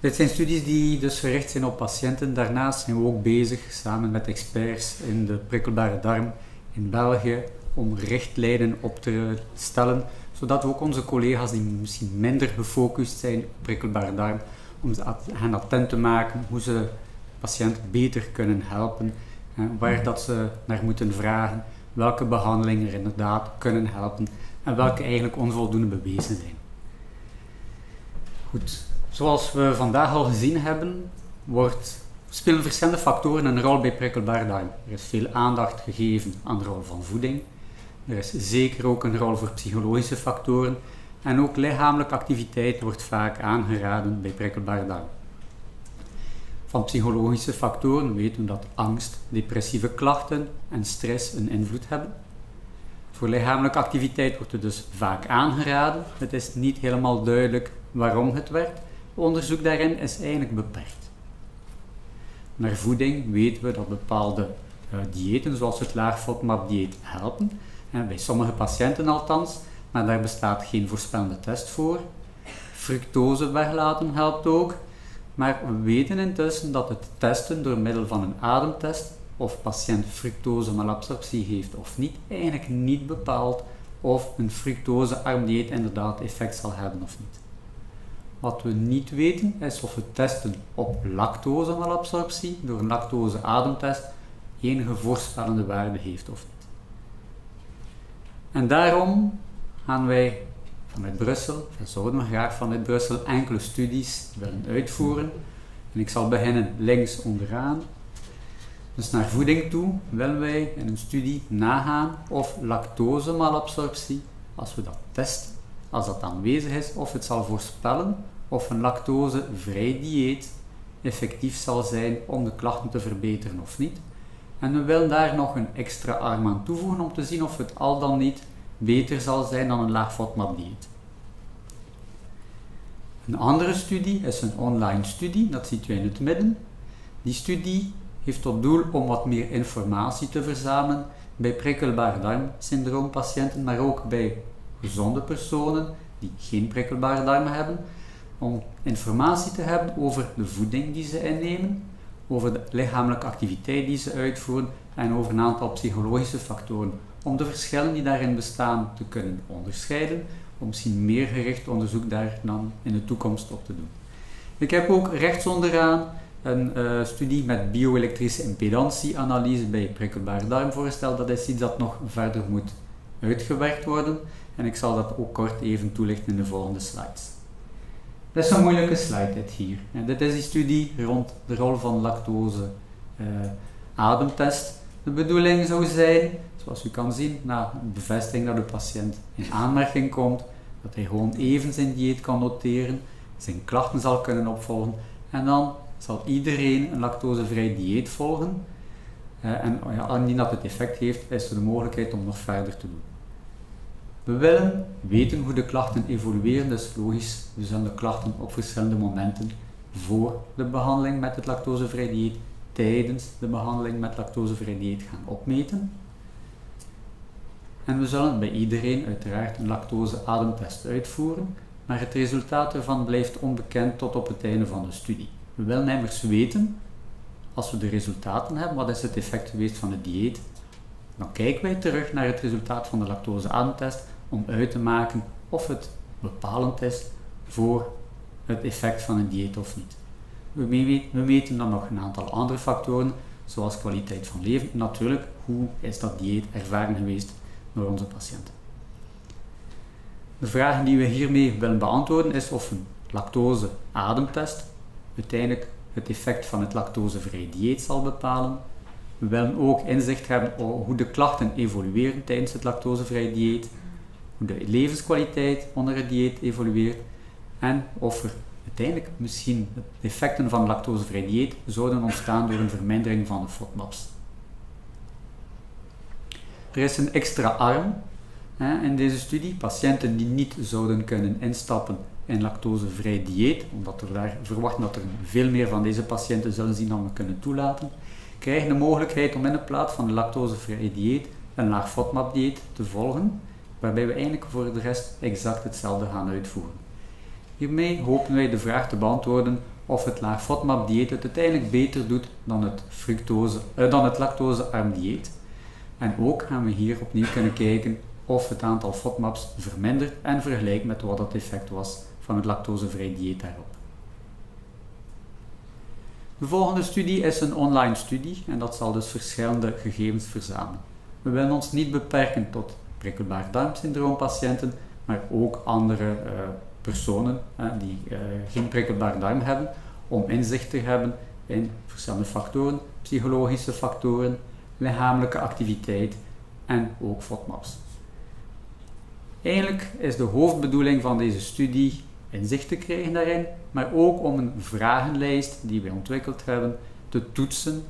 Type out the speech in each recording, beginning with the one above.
Dit zijn studies die dus gericht zijn op patiënten. Daarnaast zijn we ook bezig samen met experts in de prikkelbare darm in België om richtlijnen op te stellen, zodat we ook onze collega's die misschien minder gefocust zijn op prikkelbare darm, om hen attent te maken hoe ze de patiënt beter kunnen helpen, waar dat ze naar moeten vragen, welke behandelingen er inderdaad kunnen helpen en welke eigenlijk onvoldoende bewezen zijn. Goed, zoals we vandaag al gezien hebben, wordt, spelen verschillende factoren een rol bij prikkelbare darm. Er is veel aandacht gegeven aan de rol van voeding. Er is zeker ook een rol voor psychologische factoren en ook lichamelijke activiteit wordt vaak aangeraden bij prikkelbare darm. Van psychologische factoren weten we dat angst, depressieve klachten en stress een invloed hebben. Voor lichamelijke activiteit wordt het dus vaak aangeraden. Het is niet helemaal duidelijk waarom het werkt. Onderzoek daarin is eigenlijk beperkt. Naar voeding weten we dat bepaalde uh, diëten, zoals het laagfotmap-dieet, helpen. En bij sommige patiënten althans, maar daar bestaat geen voorspellende test voor. Fructose weglaten helpt ook. Maar we weten intussen dat het testen door middel van een ademtest of patiënt fructose malabsorptie heeft of niet, eigenlijk niet bepaalt of een fructosearm dieet inderdaad effect zal hebben of niet. Wat we niet weten is of we testen op lactose malabsorptie door een lactose ademtest enige voorspellende waarde heeft of niet. En daarom gaan wij vanuit Brussel, en zouden we graag vanuit Brussel enkele studies willen uitvoeren. En ik zal beginnen links onderaan dus naar voeding toe willen wij in een studie nagaan of lactose malabsorptie, als we dat testen, als dat aanwezig is, of het zal voorspellen of een lactosevrij dieet effectief zal zijn om de klachten te verbeteren of niet. En we willen daar nog een extra arm aan toevoegen om te zien of het al dan niet beter zal zijn dan een laag dieet. Een andere studie is een online studie, dat ziet u in het midden. Die studie heeft tot doel om wat meer informatie te verzamelen bij prikkelbaar darmsyndroompatiënten, maar ook bij gezonde personen die geen prikkelbare darmen hebben, om informatie te hebben over de voeding die ze innemen, over de lichamelijke activiteit die ze uitvoeren en over een aantal psychologische factoren, om de verschillen die daarin bestaan te kunnen onderscheiden, om misschien meer gericht onderzoek daar dan in de toekomst op te doen. Ik heb ook rechts onderaan een uh, studie met bioelektrische impedantieanalyse bij prikkelbare darm voorgesteld. Dat is iets dat nog verder moet uitgewerkt worden en ik zal dat ook kort even toelichten in de volgende slides. Dat is een moeilijke slide dit hier. En dit is die studie rond de rol van lactose uh, ademtest. De bedoeling zou zijn, zoals u kan zien, na bevestiging dat de patiënt in aanmerking komt, dat hij gewoon even zijn dieet kan noteren, zijn klachten zal kunnen opvolgen en dan zal iedereen een lactosevrij dieet volgen. Uh, en ja, indien dat het effect heeft, is er de mogelijkheid om nog verder te doen. We willen weten hoe de klachten evolueren, dus logisch, we zullen de klachten op verschillende momenten voor de behandeling met het lactosevrij dieet, tijdens de behandeling met lactosevrij dieet gaan opmeten. En we zullen bij iedereen uiteraard een lactose-ademtest uitvoeren, maar het resultaat ervan blijft onbekend tot op het einde van de studie. We willen immers weten, als we de resultaten hebben, wat is het effect geweest van het dieet, dan kijken wij terug naar het resultaat van de lactose-ademtest om uit te maken of het bepalend is voor het effect van een dieet of niet. We meten dan nog een aantal andere factoren, zoals kwaliteit van leven en natuurlijk hoe is dat dieet ervaren geweest door onze patiënten. De vragen die we hiermee willen beantwoorden is of een lactose-ademtest uiteindelijk het effect van het lactosevrij dieet zal bepalen. We willen ook inzicht hebben hoe de klachten evolueren tijdens het lactosevrij dieet, hoe de levenskwaliteit onder het dieet evolueert en of er uiteindelijk misschien effecten van lactosevrij dieet zouden ontstaan door een vermindering van de FODMAPs. Er is een extra arm hè, in deze studie, patiënten die niet zouden kunnen instappen in lactosevrij dieet, omdat we daar verwachten dat er veel meer van deze patiënten zullen zien dan we kunnen toelaten, krijgen de mogelijkheid om in de plaats van een lactosevrij dieet een laag FODMAP dieet te volgen, waarbij we eigenlijk voor de rest exact hetzelfde gaan uitvoeren. Hiermee hopen wij de vraag te beantwoorden of het laag FODMAP dieet het uiteindelijk beter doet dan het, fructose, uh, dan het lactosearm dieet. En ook gaan we hier opnieuw kunnen kijken of het aantal FODMAPs vermindert en vergelijkt met wat het effect was van het lactosevrij dieet daarop. De volgende studie is een online studie en dat zal dus verschillende gegevens verzamelen. We willen ons niet beperken tot prikkelbaar darmsyndroompatiënten, maar ook andere uh, personen die uh, geen prikkelbaar darm hebben, om inzicht te hebben in verschillende factoren, psychologische factoren, lichamelijke activiteit en ook FODMAPs. Eigenlijk is de hoofdbedoeling van deze studie inzicht te krijgen daarin, maar ook om een vragenlijst die we ontwikkeld hebben te toetsen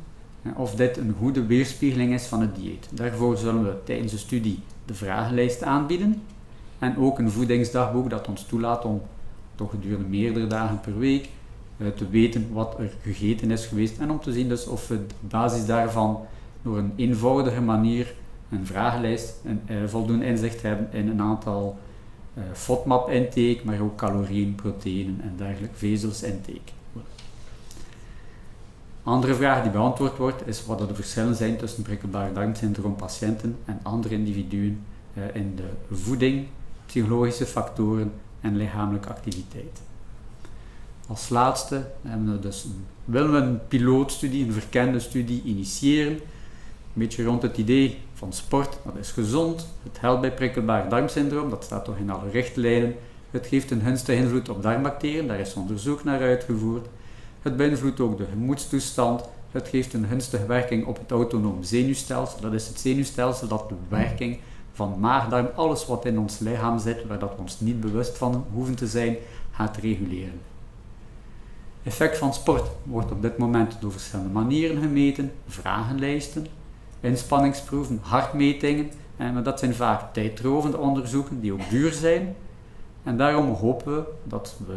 of dit een goede weerspiegeling is van het dieet. Daarvoor zullen we tijdens de studie de vragenlijst aanbieden en ook een voedingsdagboek dat ons toelaat om toch gedurende meerdere dagen per week eh, te weten wat er gegeten is geweest en om te zien dus of we op basis daarvan door een eenvoudige manier een vragenlijst en uh, voldoende inzicht hebben in een aantal uh, FODMAP intake, maar ook calorieën, proteïnen en dergelijke vezels intake. Andere vraag die beantwoord wordt is wat de verschillen zijn tussen prikkelbaar darmsyndroom patiënten en andere individuen uh, in de voeding, psychologische factoren en lichamelijke activiteit. Als laatste hebben we dus willen we een pilootstudie, een verkende studie initiëren, een beetje rond het idee van sport, dat is gezond, het helpt bij prikkelbaar darmsyndroom, dat staat toch in alle richtlijnen. Het geeft een gunstige invloed op darmbacteriën, daar is onderzoek naar uitgevoerd. Het beïnvloedt ook de gemoedstoestand. Het geeft een gunstige werking op het autonoom zenuwstelsel. Dat is het zenuwstelsel dat de werking van maagdarm, alles wat in ons lichaam zit, waar dat we ons niet bewust van hoeven te zijn, gaat reguleren. Effect van sport wordt op dit moment door verschillende manieren gemeten, vragenlijsten, inspanningsproeven, hartmetingen, maar dat zijn vaak tijdrovende onderzoeken die ook duur zijn. En daarom hopen we dat we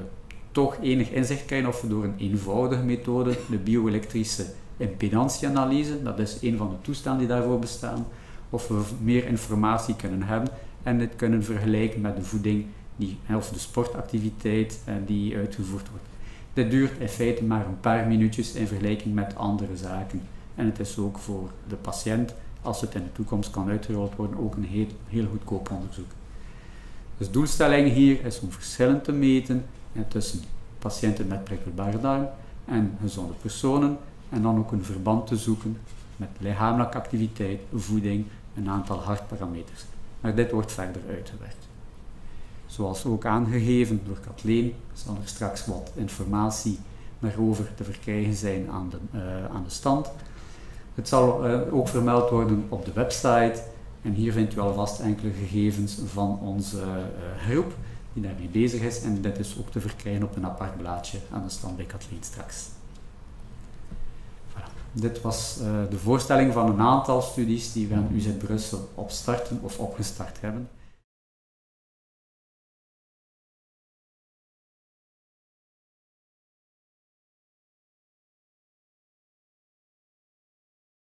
toch enig inzicht krijgen of we door een eenvoudige methode, de bioelektrische impedantieanalyse, dat is een van de toestanden die daarvoor bestaan, of we meer informatie kunnen hebben en dit kunnen vergelijken met de voeding die, of de sportactiviteit eh, die uitgevoerd wordt. Dit duurt in feite maar een paar minuutjes in vergelijking met andere zaken. En het is ook voor de patiënt, als het in de toekomst kan uitgerold worden, ook een heel, heel goedkoop onderzoek. Dus doelstelling hier is om verschillen te meten tussen patiënten met prikkelbare darm en gezonde personen en dan ook een verband te zoeken met lichamelijke activiteit, voeding, een aantal hartparameters. Maar dit wordt verder uitgewerkt. Zoals ook aangegeven door Kathleen, zal er straks wat informatie daarover te verkrijgen zijn aan de, uh, aan de stand. Het zal uh, ook vermeld worden op de website en hier vindt u alvast enkele gegevens van onze uh, groep die daarmee bezig is en dit is ook te verkrijgen op een apart blaadje aan de stand bij Kathleen straks. Voilà. Dit was uh, de voorstelling van een aantal studies die we aan UZ Brussel opstarten of opgestart hebben.